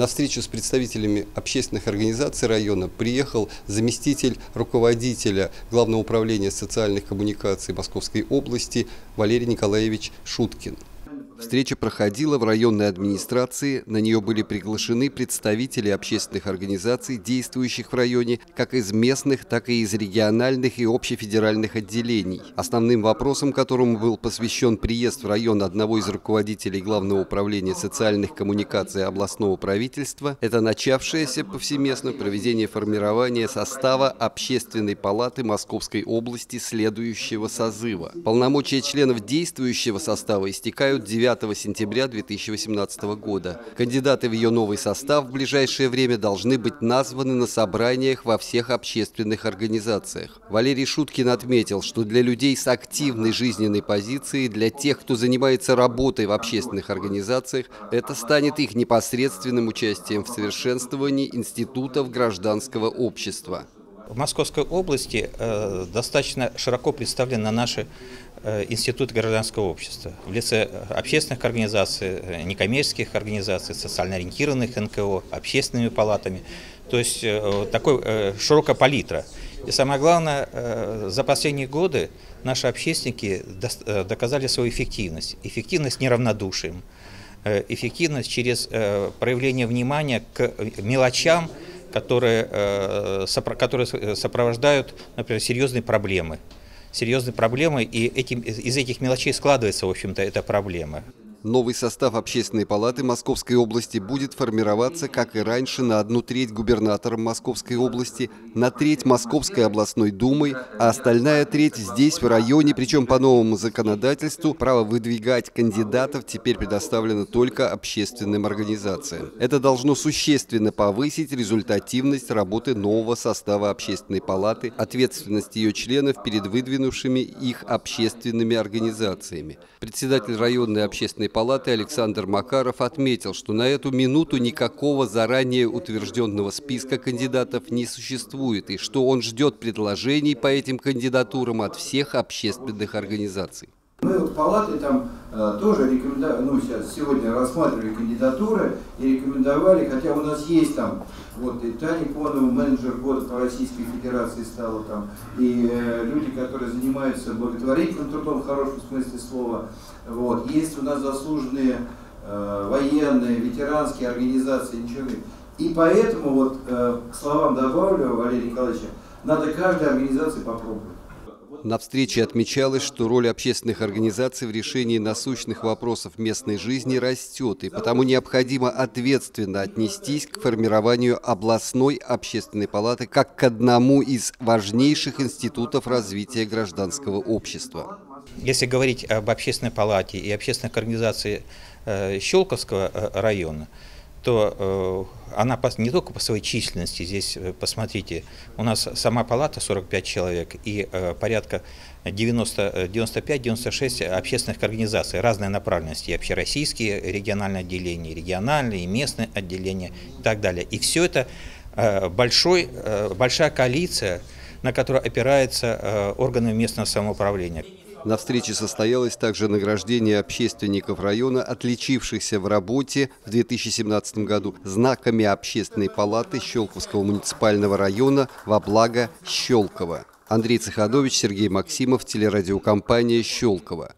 На встречу с представителями общественных организаций района приехал заместитель руководителя Главного управления социальных коммуникаций Московской области Валерий Николаевич Шуткин. Встреча проходила в районной администрации, на нее были приглашены представители общественных организаций, действующих в районе, как из местных, так и из региональных и общефедеральных отделений. Основным вопросом, которому был посвящен приезд в район одного из руководителей Главного управления социальных коммуникаций областного правительства, это начавшееся повсеместно проведение формирования состава Общественной палаты Московской области следующего созыва. Полномочия членов действующего состава истекают 9 9 сентября 2018 года. Кандидаты в ее новый состав в ближайшее время должны быть названы на собраниях во всех общественных организациях. Валерий Шуткин отметил, что для людей с активной жизненной позицией, для тех, кто занимается работой в общественных организациях, это станет их непосредственным участием в совершенствовании институтов гражданского общества. В Московской области э, достаточно широко представлены наши э, институты гражданского общества в лице общественных организаций, э, некоммерческих организаций, социально ориентированных НКО, общественными палатами. То есть э, такой э, широкая палитра. И самое главное, э, за последние годы наши общественники до, э, доказали свою эффективность. Эффективность неравнодушием, э, эффективность через э, проявление внимания к мелочам, которые, э, которые э, сопровождают, например, серьезные проблемы. Серьезные проблемы, и этим, из этих мелочей складывается, в общем-то, эта проблема. Новый состав Общественной палаты Московской области будет формироваться, как и раньше, на одну треть губернатором Московской области, на треть Московской областной думой, а остальная треть здесь, в районе, причем по новому законодательству, право выдвигать кандидатов теперь предоставлено только общественным организациям. Это должно существенно повысить результативность работы нового состава Общественной палаты, ответственность ее членов перед выдвинувшими их общественными организациями. Председатель районной общественной палаты Александр Макаров отметил, что на эту минуту никакого заранее утвержденного списка кандидатов не существует и что он ждет предложений по этим кандидатурам от всех общественных организаций. Мы вот палаты там э, тоже рекомендовали, ну сейчас сегодня рассматривали кандидатуры и рекомендовали, хотя у нас есть там, вот и Таня Понова, менеджер года по Российской Федерации стала там, и э, люди, которые занимаются благотворительным трудом в хорошем смысле слова, вот, есть у нас заслуженные э, военные, ветеранские организации, ничего. И поэтому, вот э, к словам добавлю Валерия Николаевича, надо каждой организации попробовать. На встрече отмечалось, что роль общественных организаций в решении насущных вопросов местной жизни растет, и потому необходимо ответственно отнестись к формированию областной общественной палаты как к одному из важнейших институтов развития гражданского общества. Если говорить об общественной палате и общественных организациях э, Щелковского э, района, то э, она не только по своей численности, здесь, посмотрите, у нас сама палата 45 человек и порядка 95-96 общественных организаций разной направленности, и общероссийские региональные отделения, региональные, и местные отделения и так далее. И все это большой, большая коалиция, на которой опираются органы местного самоуправления. На встрече состоялось также награждение общественников района, отличившихся в работе в 2017 году знаками Общественной палаты Щелковского муниципального района во благо Щелково. Андрей Цеханович, Сергей Максимов, телерадиокомпания «Щелково».